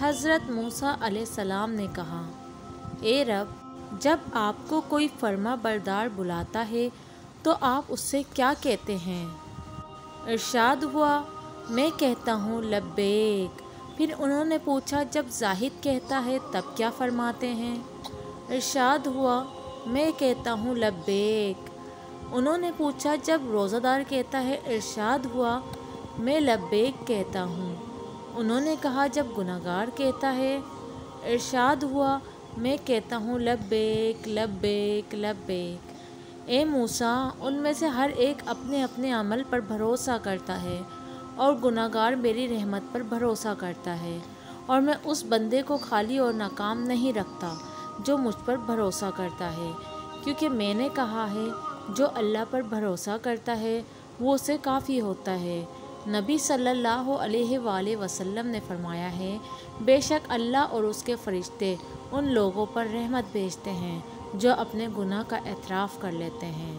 हज़रत मूसा सलाम ने कहा, ए रब, जब आपको कोई फर्मा बरदार बुलाता है तो आप उससे क्या कहते हैं? इरशाद हुआ, मैं कहता हूँ, लब्बेक। फिर उन्होंने पूछा, जब जाहिद कहता है, तब क्या फरमाते हैं? इरशाद हुआ, मैं कहता हूँ, लब्बेक। उन्होंने पूछा, जब रोज़ादार कहता है? इरशाद हुआ, मैं लब्बेक कहता हूँ। उन्होंने कहा, जब गुनागार कहता है, इरशाद हुआ, मैं कहता हूँ, लब्बेक लब्बेक लब्बेक। ए मूसा, उनमें से हर एक अपने अपने अमल पर भरोसा करता है और गुनागार मेरी रहमत पर भरोसा करता है और मैं उस बंदे को खाली और नाकाम नहीं रखता जो मुझ पर भरोसा करता है। क्योंकि मैंने कहा है, जो अल्लाह पर भरोसा करता है, वो उसे काफ़ी होता है। नबी सल्लल्लाहु अलैहि वसल्लम ने फरमाया है, बेशक अल्लाह और उसके फरिश्ते उन लोगों पर रहमत भेजते हैं जो अपने गुनाह का एतराफ़ कर लेते हैं।